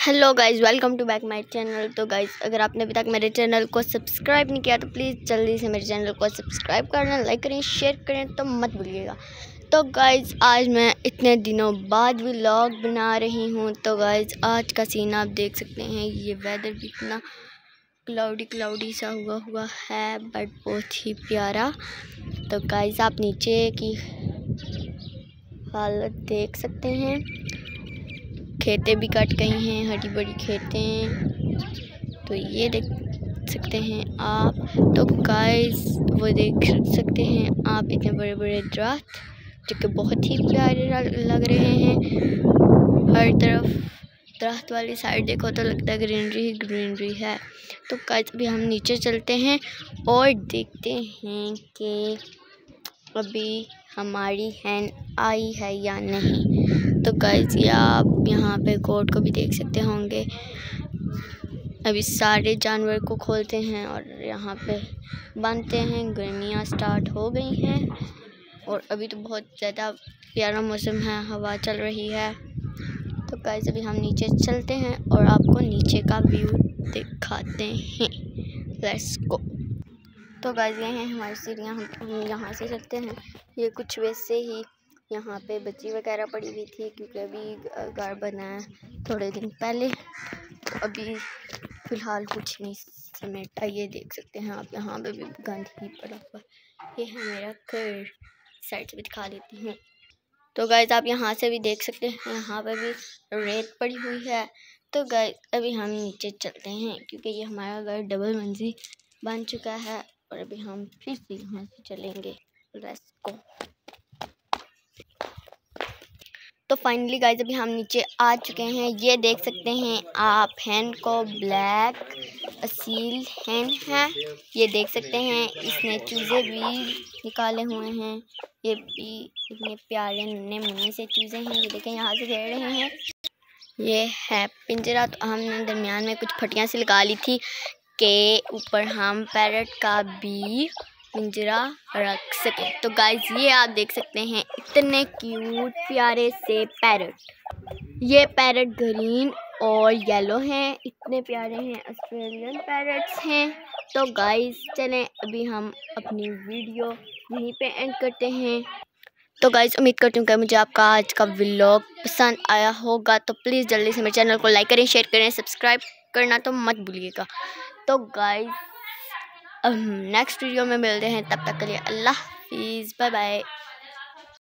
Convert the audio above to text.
Hello guys welcome to back my channel तो guys अगर आपने अभी तक मेरे चैनल को सब्सक्राइब नहीं किया तो प्लीज़ जल्दी से मेरे चैनल को सब्सक्राइब करना लाइक करें शेयर करें तो मत भूलिएगा। तो गाइस आज मैं इतने दिनों बाद भी लॉग बना रही हूँ। तो गाइस आज का सीन आप देख सकते हैं, ये वेदर भी इतना क्लाउडी क्लाउडी सा हुआ हुआ है बट बहुत ही प्यारा। तो गाइस आप नीचे की हालत देख सकते हैं। खेतें भी कट गई हैं हरी बड़ी खेतें। तो ये देख सकते हैं आप। तो गाइस वो देख सकते हैं आप इतने बड़े बड़े दरख्त, जो कि बहुत ही प्यारे लग रहे हैं। हर तरफ़ दरख्त वाली साइड देखो तो लगता है ग्रीनरी ही ग्रीनरी है। तो गाइस अभी हम नीचे चलते हैं और देखते हैं कि अभी हमारी हैन आई है या नहीं। तो गाइस ये आप यहाँ पे कोट को भी देख सकते होंगे। अभी सारे जानवर को खोलते हैं और यहाँ पे बांधते हैं। गर्मियाँ स्टार्ट हो गई हैं और अभी तो बहुत ज़्यादा प्यारा मौसम है, हवा चल रही है। तो गाइस अभी हम नीचे चलते हैं और आपको नीचे का व्यू दिखाते हैं। लेट्स गो तो गाइस ये हैं हमारी सीढ़ियाँ, हम यहाँ से चलते हैं। ये कुछ वैसे ही यहाँ पे बच्ची वगैरह पड़ी हुई थी क्योंकि अभी घर बना है थोड़े दिन पहले। तो अभी फ़िलहाल कुछ नहीं, समेटा ये देख सकते हैं आप, यहाँ पे भी गंद ही पड़ा हुआ ये है मेरा घर, साइड से भी दिखा देती हूँ। तो गाइज़ आप यहाँ से भी देख सकते हैं, यहाँ पे भी रेत पड़ी हुई है। तो गाय अभी हम नीचे चलते हैं क्योंकि ये हमारा घर डबल मंजिल बन चुका है और अभी हम फिर से यहाँ से चलेंगे। रेस्ट को तो फाइनली गाइज़ अभी हम नीचे आ चुके हैं। ये देख सकते हैं, आप हैन को ब्लैक असील हैन है ये देख सकते हैं, इसने चूज़े भी निकाले हुए हैं। ये भी इतने प्यारे नन्हे मुन्ने से चूज़े हैं। ये देखें, यहाँ से घेर रहे हैं। ये है पिंजरा। तो हमने दरमियान में कुछ फटियाँ से लगा ली थी, के ऊपर हम पैरट का भी पिंजरा रख सके। तो गाइज़ ये आप देख सकते हैं, इतने क्यूट प्यारे से पैरट ये पैरट ग्रीन और येलो हैं, इतने प्यारे हैं ऑस्ट्रेलियन पैरट्स हैं। तो गाइज़ चलें, अभी हम अपनी वीडियो यहीं पे एंड करते हैं। तो गाइज़ उम्मीद करती हूँ कि मुझे आपका आज का व्लॉग पसंद आया होगा। तो प्लीज़ जल्दी से मेरे चैनल को लाइक करें शेयर करें सब्सक्राइब करना तो मत भूलिएगा। तो गाइज़ नेक्स्ट वीडियो में मिलते हैं तब तक के लिए अल्लाह हाफिज़ बाय बाय